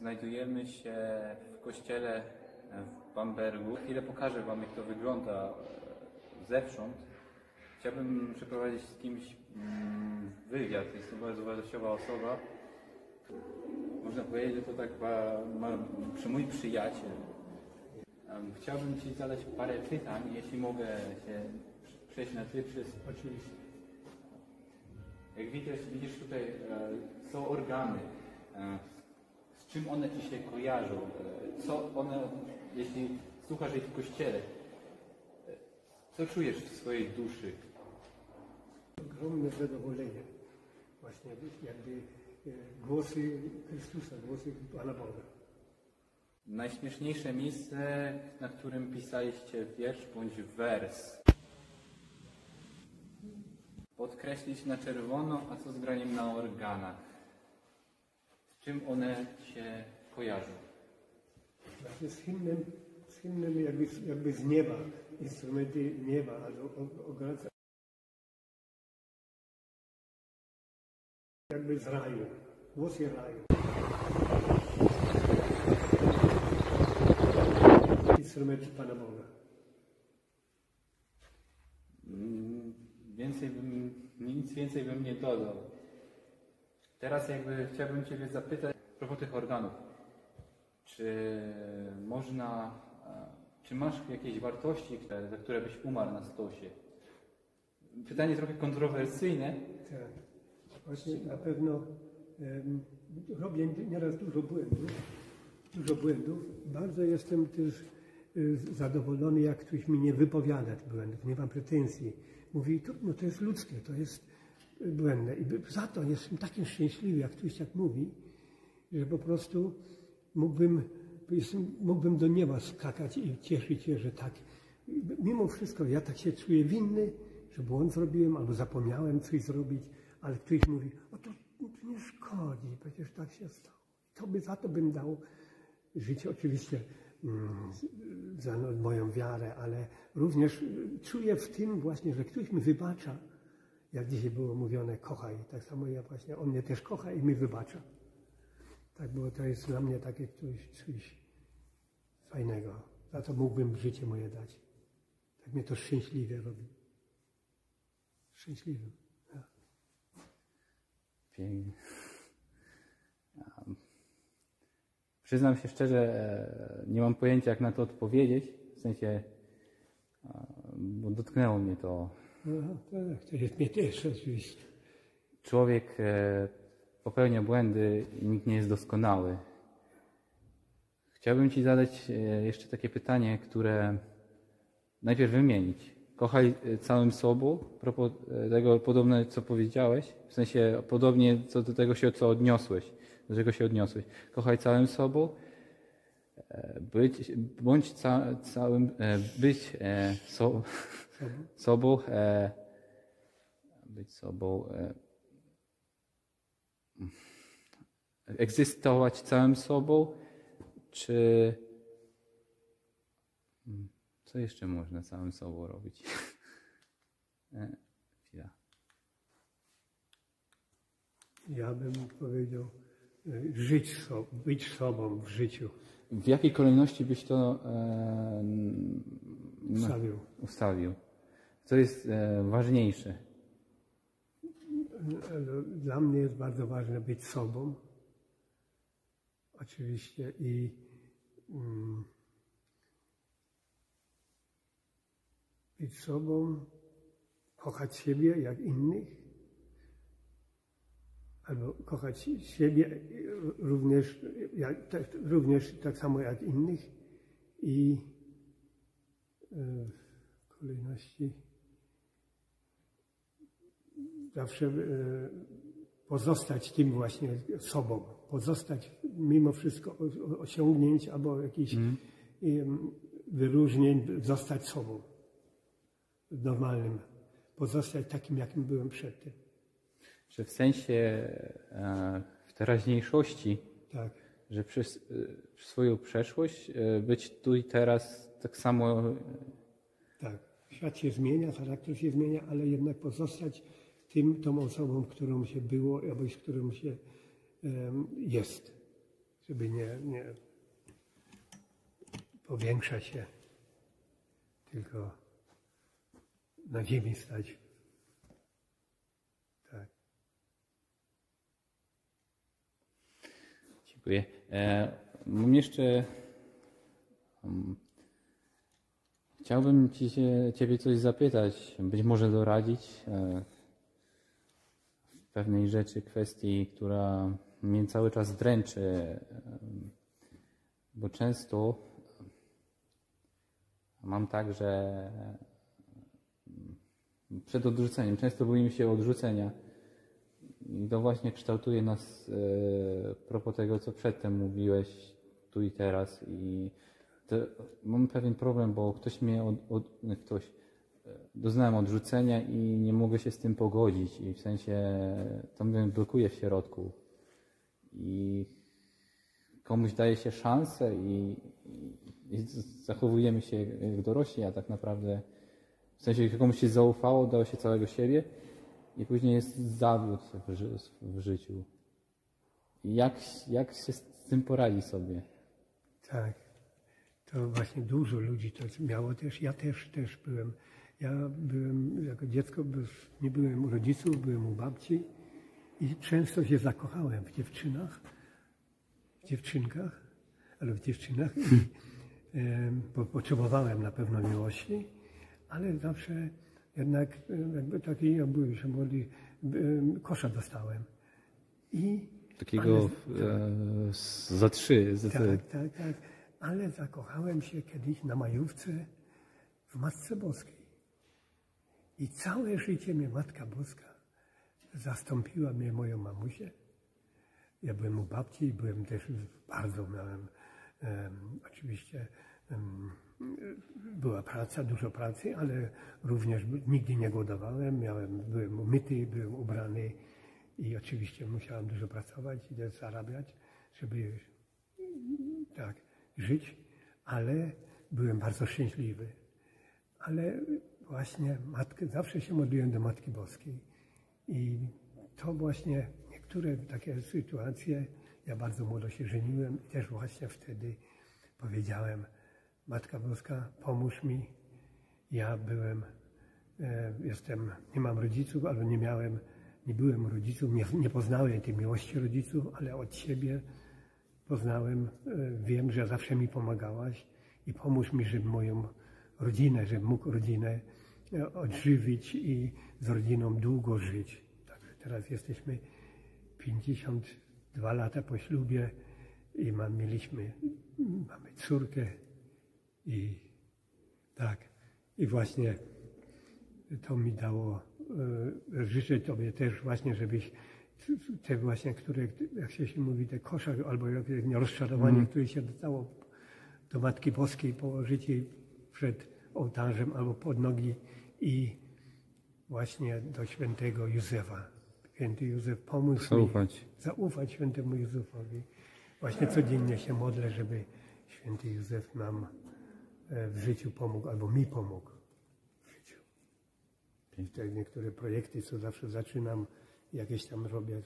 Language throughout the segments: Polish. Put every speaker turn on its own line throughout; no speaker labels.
Znajdujemy się w kościele w Bambergu. Chwilę pokażę Wam, jak to wygląda e, zewsząd. Chciałbym przeprowadzić z kimś mm, wywiad. Jest to bardzo wartościowa osoba. Można powiedzieć, że to tak ma, ma, przy mój przyjaciel. Chciałbym Ci zadać parę pytań, jeśli mogę się przejść na Ty przez...
Oczywiście.
Jak widzisz, widzisz tutaj e, są organy. Z czym one Ci się kojarzą? E, co one, jeśli słuchasz ich w kościele, e, co czujesz w swojej duszy?
Ogromne zadowolenie. Właśnie jakby e, głosy Chrystusa, głosy Pana Boga.
Najśmieszniejsze miejsce, na którym pisaliście wiersz bądź wers. Podkreślić na czerwono, a co z graniem na organach? Czym one się kojarzą?
Właśnie z hymnem, z hymnem jakby, jakby z nieba, instrumenty nieba, albo ograca. Jakby z raju, głosy raju. Instrumenty Pana Boga.
Mm, Więcej bym, nic więcej bym nie dodał. Teraz jakby chciałbym Ciebie zapytać a propos tych organów. Czy można, czy masz jakieś wartości, za które byś umarł na stosie? Pytanie trochę kontrowersyjne.
Tak. Właśnie na pewno em, robię nieraz dużo błędów, dużo błędów. Bardzo jestem też y, zadowolony, jak ktoś mi nie wypowiada tych błędów, nie ma pretensji. Mówi, to, no to jest ludzkie, to jest błędne. I za to jestem taki szczęśliwy, jak ktoś tak mówi, że po prostu mógłbym, jestem, mógłbym do nieba skakać i cieszyć się, że tak. Mimo wszystko ja tak się czuję winny, że błąd zrobiłem albo zapomniałem coś zrobić, ale ktoś mówi, o to, to nie szkodzi, przecież tak się stało. To by, za to bym dał życie oczywiście mm, za moją wiarę, ale również czuję w tym właśnie, że ktoś mi wybacza, jak dzisiaj było mówione, kochaj. Tak samo ja właśnie, on mnie też kocha i mi wybacza. Tak było, to jest dla mnie takie coś, coś fajnego. Za to mógłbym życie moje dać. Tak mnie to szczęśliwie robi. Szczęśliwym. Ja.
Pięknie. Ja, Przyznam się szczerze, e, nie mam pojęcia, jak na to odpowiedzieć. W sensie, e, bo dotknęło mnie to.
Aha, tak, to jest mnie też oczywiście.
Człowiek e, popełnia błędy i nikt nie jest doskonały. Chciałbym Ci zadać e, jeszcze takie pytanie, które najpierw wymienić. Kochaj e, całym sobą, tego podobne, co powiedziałeś, w sensie podobnie co do tego się, co odniosłeś, do czego się odniosłeś. Kochaj całym sobą, być, bądź ca, całym, e, być e, so,
Sobą.
sobą, e, być sobą, egzystować całym sobą, czy Hmm, co jeszcze można całym sobą robić? Chwila.
Ja bym powiedział, żyć so, być sobą w życiu.
W jakiej kolejności byś to e, no,
Ustawił.
ustawił? Co jest e, ważniejsze?
Dla mnie jest bardzo ważne być sobą. Oczywiście i mm, być sobą, kochać siebie jak innych, albo kochać siebie również, jak, tak, również tak samo jak innych i e, w kolejności zawsze e, pozostać tym właśnie sobą, pozostać mimo wszystko osiągnięć albo jakichś em, wyróżnień, zostać sobą normalnym, pozostać takim, jakim byłem przedtem.
Że w sensie e, w teraźniejszości,
Tak,
że przez e, swoją przeszłość e, być tu i teraz tak samo
tak. Świat się zmienia, charakter się zmienia, ale jednak pozostać tym, tą osobą, którą się było, albo z którą się jest. żeby nie, nie powiększać się, tylko na ziemi stać. Tak.
Dziękuję. E, mam jeszcze. Um, chciałbym ci się, Ciebie coś zapytać, być może doradzić e, w pewnej rzeczy, kwestii, która mnie cały czas dręczy, e, bo często mam tak, że e, przed odrzuceniem, często boimy się odrzucenia. I to właśnie kształtuje nas e, propos tego, co przedtem mówiłeś tu i teraz. I to, mam pewien problem, bo ktoś mnie od, od, ktoś e, doznałem odrzucenia i nie mogę się z tym pogodzić. I w sensie to mnie blokuje w środku. I komuś daje się szansę i, i, i zachowujemy się jak dorośli, a tak naprawdę w sensie komuś się zaufało, dało się całego siebie i później jest zawód w, ży w życiu. Jak, jak się z tym poradzi sobie?
Tak. To właśnie dużo ludzi to miało też. Ja też też byłem. Ja byłem jako dziecko, nie byłem u rodziców, byłem u babci i często się zakochałem w dziewczynach, w dziewczynkach, ale w dziewczynach. Potrzebowałem na pewno miłości, ale zawsze jednak e, jakby taki, ja byłem jeszcze młody, e, kosza dostałem. I
Takiego
ale-
e, z- za trzy. Za
tak, tak, tak. Ale zakochałem się kiedyś na majówce w Matce Boskiej. I całe życie mnie Matka Boska zastąpiła mnie moją mamusię. Ja byłem u babci, byłem też bardzo miałem, em, oczywiście em, była praca, dużo pracy, ale również nigdy nie głodowałem, miałem, byłem umyty, byłem ubrany i oczywiście musiałem dużo pracować zarabiać, żeby tak, żyć, ale byłem bardzo szczęśliwy. Ale właśnie matkę, zawsze się modliłem do Matki Boskiej. I to właśnie niektóre takie sytuacje, ja bardzo młodo się żeniłem i też właśnie wtedy powiedziałem, Matka Boska, pomóż mi. Ja byłem, e, jestem, nie mam rodziców, albo nie miałem, nie byłem rodziców, nie, nie poznałem tej miłości rodziców, ale od siebie poznałem, e, wiem, że zawsze mi pomagałaś i pomóż mi, żeby moją rodzinę, żebym mógł rodzinę e, odżywić i z rodziną długo żyć. Także teraz jesteśmy 52 lata po ślubie i mam, mieliśmy, mamy córkę i tak. I właśnie to mi dało, e, życzę Tobie też właśnie, żebyś te właśnie, które, jak się, się mówi, te koszar albo rozczarowanie, które się dostało do Matki Boskiej, położyć jej przed ołtarzem albo pod nogi i właśnie do świętego Józefa. Święty Józef, pomóż mi
Zaufać.
zaufać świętemu Józefowi. Właśnie codziennie się modlę, żeby święty Józef nam w życiu pomógł, albo mi pomógł w życiu. Te niektóre projekty, co zawsze zaczynam, jakieś tam robię,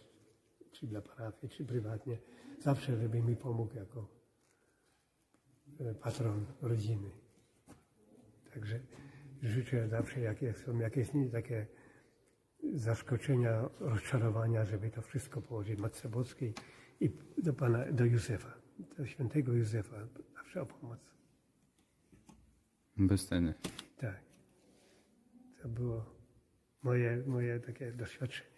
czy dla parafii, czy prywatnie, zawsze, żeby mi pomógł jako e, patron rodziny. Także życzę zawsze, jak są jakieś takie zaskoczenia, rozczarowania, żeby to wszystko położyć Matce Boskiej i do Pana, do Józefa, do świętego Józefa, zawsze o pomoc.
Bez ceny.
Tak. To było moje, moje takie doświadczenie.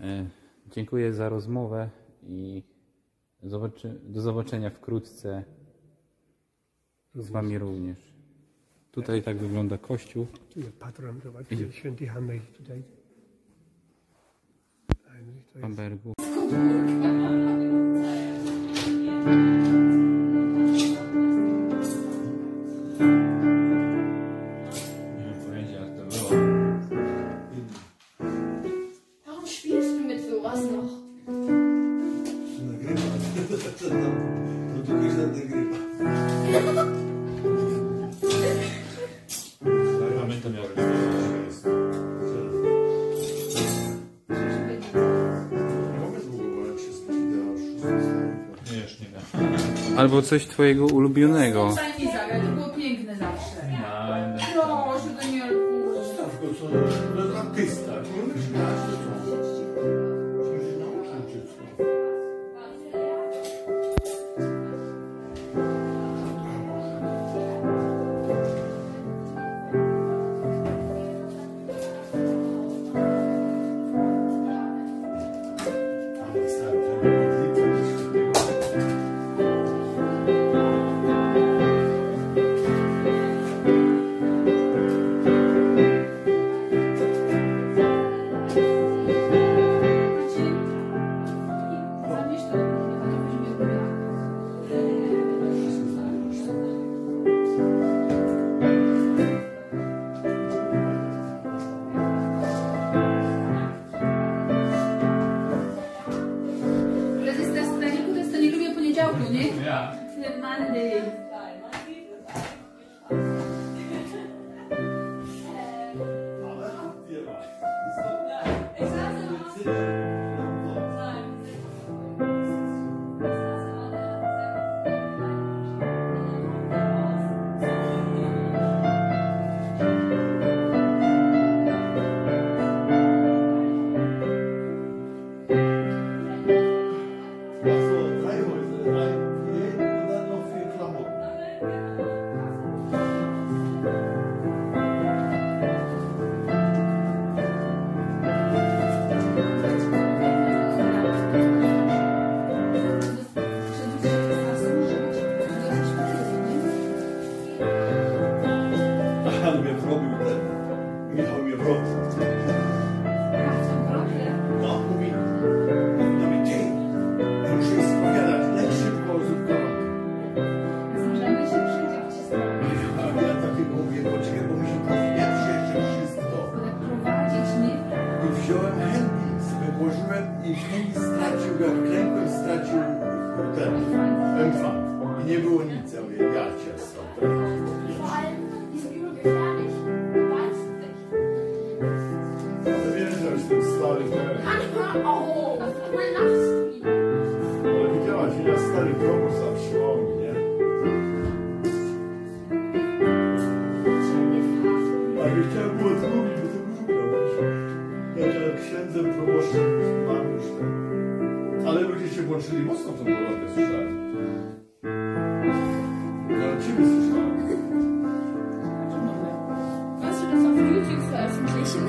E, dziękuję za rozmowę i zobaczy, do zobaczenia wkrótce z Wami również. Tutaj tak wygląda kościół.
Patron, zobaczcie, święty Hanek tutaj. A, no i
Albo coś twojego ulubionego.
byłem kręgłem, stracił ten, ten fakt. I nie było nic, ja mówię, ja cię stąd.
Halleluja Wunsch, die
muss noch zum Bürgerfest
schreiben. Natürlich zu schreiben. Hast du
das auf YouTube veröffentlichen?